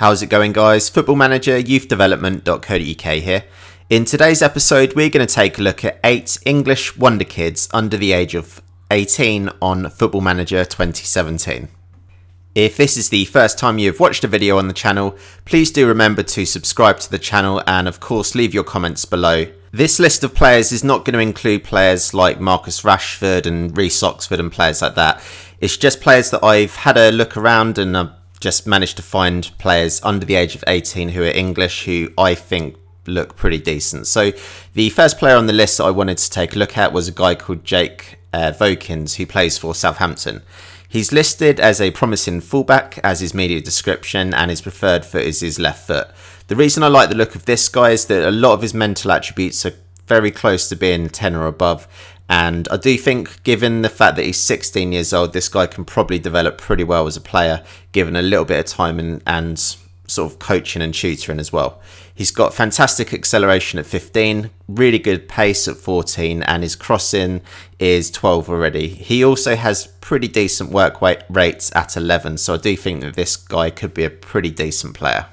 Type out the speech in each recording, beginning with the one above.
How's it going, guys? Football Manager YouthDevelopment.co.uk here. In today's episode, we're going to take a look at eight English wonder kids under the age of 18 on Football Manager 2017. If this is the first time you've watched a video on the channel, please do remember to subscribe to the channel and of course leave your comments below. This list of players is not going to include players like Marcus Rashford and Reece Oxford and players like that. It's just players that I've had a look around and I've just managed to find players under the age of 18 who are English who I think look pretty decent. So the first player on the list that I wanted to take a look at was a guy called Jake uh, Vokins who plays for Southampton. He's listed as a promising fullback as his media description and his preferred foot is his left foot. The reason I like the look of this guy is that a lot of his mental attributes are very close to being 10 or above and I do think, given the fact that he's 16 years old, this guy can probably develop pretty well as a player, given a little bit of time and, and sort of coaching and tutoring as well. He's got fantastic acceleration at 15, really good pace at 14, and his crossing is 12 already. He also has pretty decent work rate rates at 11, so I do think that this guy could be a pretty decent player.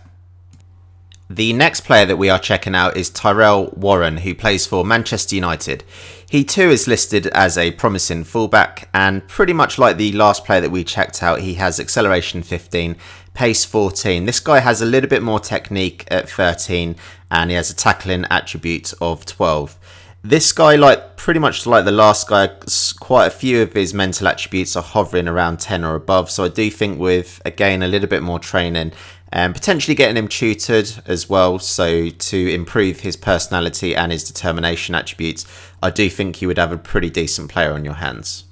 The next player that we are checking out is Tyrell Warren, who plays for Manchester United. He too is listed as a promising fullback, and pretty much like the last player that we checked out, he has acceleration 15, pace 14. This guy has a little bit more technique at 13, and he has a tackling attribute of 12. This guy, like pretty much like the last guy, quite a few of his mental attributes are hovering around 10 or above. So I do think with, again, a little bit more training and potentially getting him tutored as well. So to improve his personality and his determination attributes, I do think you would have a pretty decent player on your hands.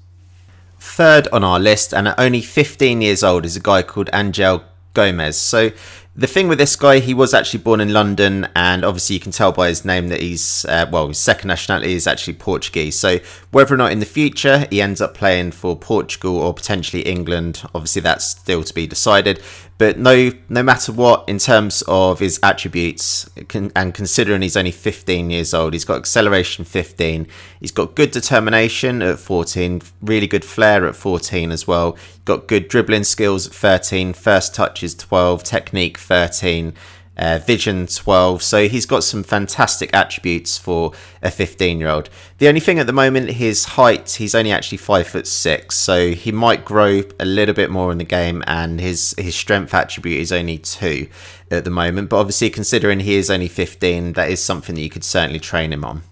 Third on our list, and at only 15 years old, is a guy called Angel Gomes. So the thing with this guy, he was actually born in London, and obviously you can tell by his name that he's, uh, well, his second nationality is actually Portuguese. So whether or not in the future he ends up playing for Portugal or potentially England, obviously that's still to be decided. But no, no matter what, in terms of his attributes, and considering he's only 15 years old, he's got acceleration 15, he's got good determination at 14, really good flair at 14 as well, got good dribbling skills at 13, first touch is 12, technique 13, uh, Vision 12. So he's got some fantastic attributes for a 15 year old. The only thing at the moment, his height, he's only actually five foot six, so he might grow a little bit more in the game, and his his strength attribute is only two at the moment. But obviously, considering he is only 15, that is something that you could certainly train him on.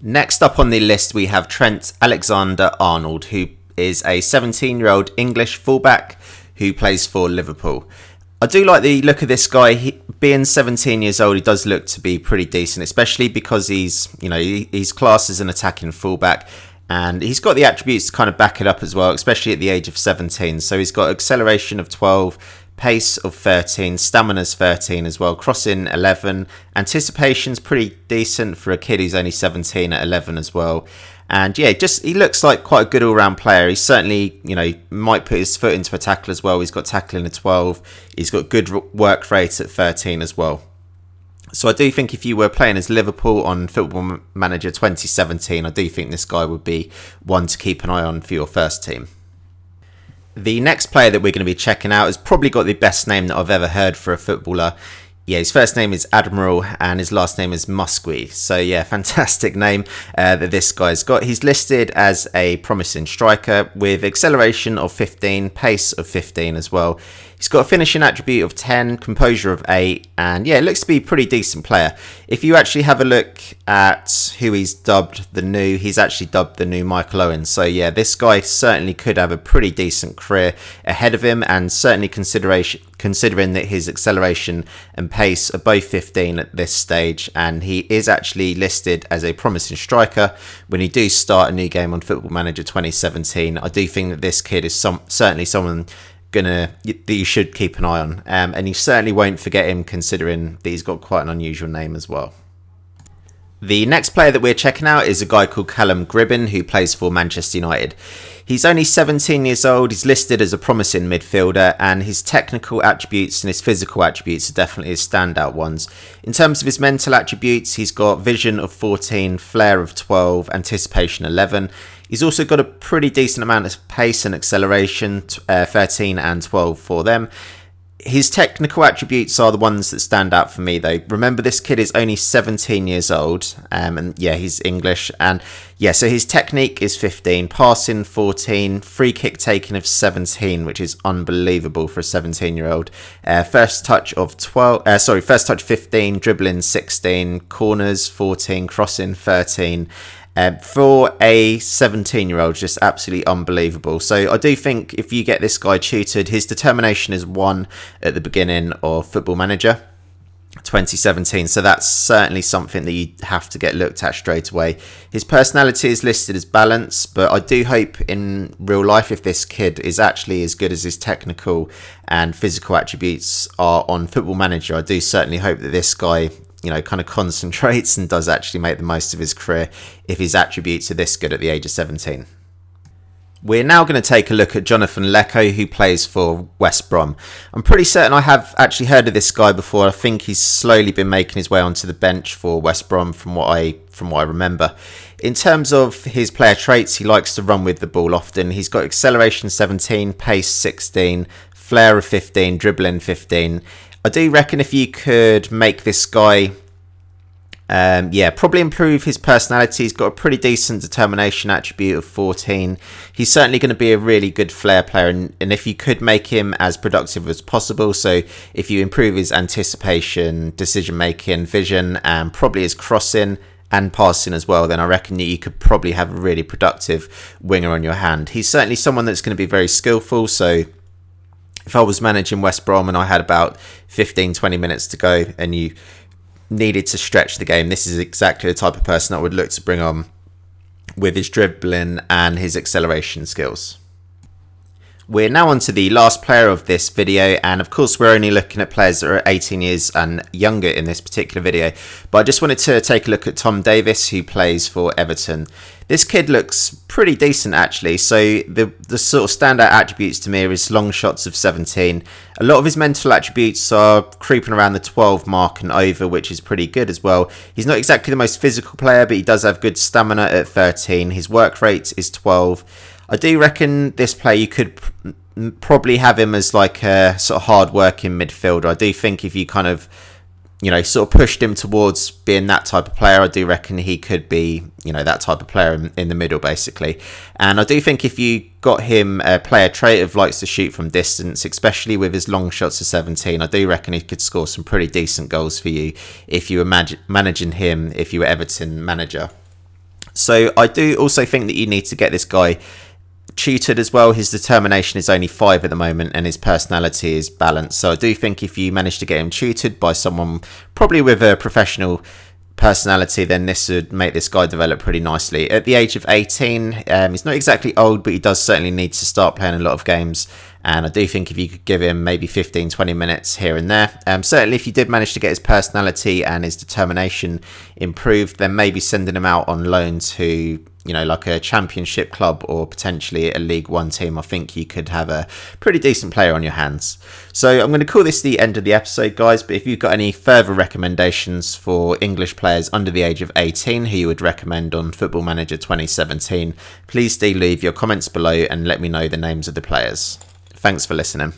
Next up on the list, we have Trent Alexander Arnold, who is a 17 year old English fullback who plays for Liverpool. I do like the look of this guy. He, being 17 years old, he does look to be pretty decent, especially because he's, you know, he, he's classed as an attacking fullback. And he's got the attributes to kind of back it up as well, especially at the age of 17. So he's got acceleration of 12, pace of 13, stamina's 13 as well, crossing 11. Anticipation's pretty decent for a kid who's only 17 at 11 as well. And yeah, just he looks like quite a good all-round player. He certainly, you know, might put his foot into a tackle as well. He's got tackling at 12. He's got good work rate at 13 as well. So I do think if you were playing as Liverpool on Football Manager 2017, I do think this guy would be one to keep an eye on for your first team. The next player that we're going to be checking out has probably got the best name that I've ever heard for a footballer. Yeah, his first name is Admiral and his last name is Muskwe. So yeah, fantastic name uh, that this guy's got. He's listed as a promising striker with acceleration of 15, pace of 15 as well. He's got a finishing attribute of 10, composure of 8, and yeah, it looks to be a pretty decent player. If you actually have a look at who he's dubbed the new, he's actually dubbed the new Michael Owen. So yeah, this guy certainly could have a pretty decent career ahead of him, and certainly consideration considering that his acceleration and pace are both 15 at this stage, and he is actually listed as a promising striker. When he do start a new game on Football Manager 2017, I do think that this kid is some certainly someone gonna that you should keep an eye on, um, and you certainly won't forget him considering that he's got quite an unusual name as well. The next player that we're checking out is a guy called Callum Gribbin who plays for Manchester United. He's only 17 years old, he's listed as a promising midfielder, and his technical attributes and his physical attributes are definitely his standout ones. In terms of his mental attributes, he's got vision of 14, flair of 12, anticipation 11. He's also got a pretty decent amount of pace and acceleration, uh, 13 and 12 for them. His technical attributes are the ones that stand out for me, though. Remember, this kid is only 17 years old, um, and yeah, he's English. And yeah, so his technique is 15, passing 14, free kick taking of 17, which is unbelievable for a 17 year old. Uh, first touch of 12, uh, sorry, first touch 15, dribbling 16, corners 14, crossing 13. Um, for a 17 year old, just absolutely unbelievable. So I do think if you get this guy tutored, his determination is one at the beginning of Football Manager 2017. So that's certainly something that you have to get looked at straight away. His personality is listed as balance, but I do hope in real life, if this kid is actually as good as his technical and physical attributes are on Football Manager, I do certainly hope that this guy you know, kind of concentrates and does actually make the most of his career if his attributes are this good at the age of 17. We're now going to take a look at Jonathan Leko, who plays for West Brom. I'm pretty certain I have actually heard of this guy before. I think he's slowly been making his way onto the bench for West Brom, from what I from what I remember. In terms of his player traits, he likes to run with the ball often. He's got acceleration 17, pace 16, flair of 15, dribbling 15. I do reckon if you could make this guy, um, yeah, probably improve his personality. He's got a pretty decent determination attribute of 14. He's certainly going to be a really good flair player, and, and if you could make him as productive as possible, so if you improve his anticipation, decision making, vision, and probably his crossing and passing as well, then I reckon that you could probably have a really productive winger on your hand. He's certainly someone that's going to be very skillful, so if I was managing West Brom and I had about 15, 20 minutes to go and you needed to stretch the game, this is exactly the type of person I would look to bring on with his dribbling and his acceleration skills. We're now on to the last player of this video and of course we're only looking at players that are 18 years and younger in this particular video but I just wanted to take a look at Tom Davies who plays for Everton. This kid looks pretty decent actually so the, the sort of standout attributes to me are his long shots of 17. A lot of his mental attributes are creeping around the 12 mark and over which is pretty good as well. He's not exactly the most physical player but he does have good stamina at 13. His work rate is 12. I do reckon this player you could probably have him as like a sort of hard working midfielder. I do think if you kind of you know sort of pushed him towards being that type of player, I do reckon he could be you know that type of player in, in the middle basically. And I do think if you got him a player trait of likes to shoot from distance, especially with his long shots of 17, I do reckon he could score some pretty decent goals for you if you were managing him if you were Everton manager. So I do also think that you need to get this guy tutored as well. His determination is only five at the moment, and his personality is balanced. So I do think if you manage to get him tutored by someone probably with a professional personality, then this would make this guy develop pretty nicely. At the age of 18, um, he's not exactly old, but he does certainly need to start playing a lot of games. And I do think if you could give him maybe 15, 20 minutes here and there, um, certainly if you did manage to get his personality and his determination improved, then maybe sending him out on loan to you know, like a championship club or potentially a League One team, I think you could have a pretty decent player on your hands. So I'm going to call this the end of the episode, guys. But if you've got any further recommendations for English players under the age of 18 who you would recommend on Football Manager 2017, please do leave your comments below and let me know the names of the players. Thanks for listening.